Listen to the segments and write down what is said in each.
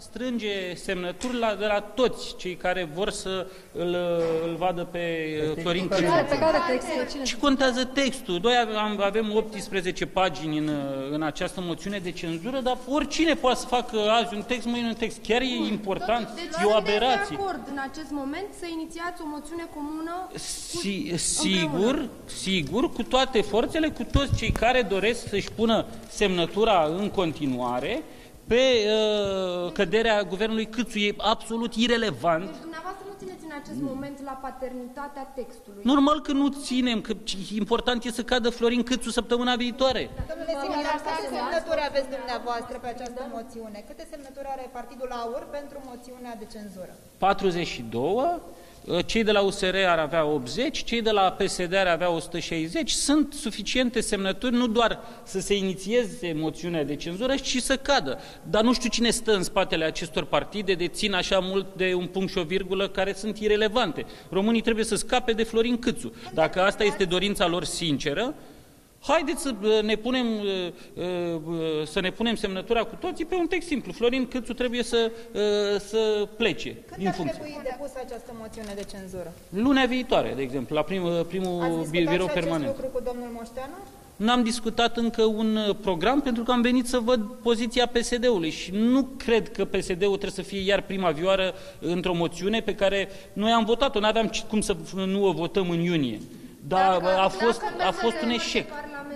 Strânge semnături la, de la toți cei care vor să îl, îl vadă pe uh, Florin Câțu. Pe care text? Cine? Ce contează textul? Noi avem, avem 18 pagini în, în această moțiune de cenzură, dar oricine poate să facă azi un text, mâine un text. Chiar e important, Deci e o sunteți aberație. de acord în acest moment să inițiați o moțiune comună Si, cu, sigur, împreună. sigur, cu toate forțele, cu toți cei care doresc să-și pună semnătura în continuare pe uh, căderea guvernului Câțu. E absolut irelevant. Deci dumneavoastră nu țineți în acest moment la paternitatea textului. Normal că nu ținem, că important e să cadă Florin Câțu săptămâna viitoare. Domnule Similar, câte semnături aveți dumneavoastră pe această moțiune? Câte semnături are Partidul AUR pentru moțiunea de cenzură? 42, cei de la USR ar avea 80, cei de la PSD ar avea 160. Sunt suficiente semnături, nu doar să se inițieze moțiunea de cenzură, ci să cadă. Dar nu știu cine stă în spatele acestor partide, dețin așa mult de un punct și o virgulă care sunt irelevante. Românii trebuie să scape de Florin Câțu. Dacă asta este dorința lor sinceră, Haideți să uh, ne punem, uh, uh, să ne punem semnătura cu toții pe un text simplu. Florin Câțu trebuie să, să plece Când din ar funcție. trebui depusă această moțiune de cenzură? Lunea viitoare, de exemplu, la prim, Ați primul discutat birou și acest permanent. lucru cu domnul Moșteanu? N-am discutat încă un uh, program pentru că am venit să văd poziția PSD-ului și nu cred că PSD-ul trebuie să fie iar prima vioară într-o moțiune pe care noi am votat-o. N-aveam c- cum să nu o votăm în iunie. Dar Dacă- a fost, dacă a fost un PSD eșec.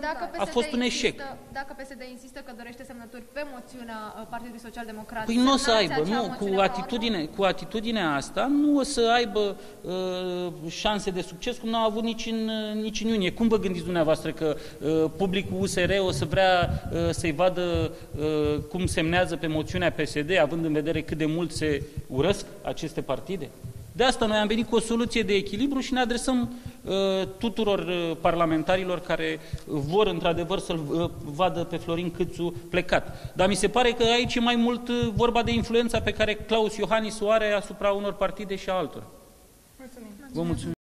Dacă PSD A fost un eșec. Insistă, dacă PSD insistă că dorește semnături pe moțiunea uh, Partidului Social Democrat, Păi nu o să semnați aibă, acea nu, moțiune cu, la atitudine, cu atitudinea asta nu o să aibă uh, șanse de succes cum n-au avut nici în, uh, nici în iunie. Cum vă gândiți dumneavoastră că uh, publicul USR o să vrea uh, să-i vadă uh, cum semnează pe moțiunea PSD, având în vedere cât de mult se urăsc aceste partide? De asta noi am venit cu o soluție de echilibru și ne adresăm uh, tuturor uh, parlamentarilor care vor într-adevăr să-l uh, vadă pe Florin Câțu plecat. Dar mi se pare că aici e mai mult uh, vorba de influența pe care Claus Iohannis o are asupra unor partide și a altor. Mulțumim. Vă mulțumim.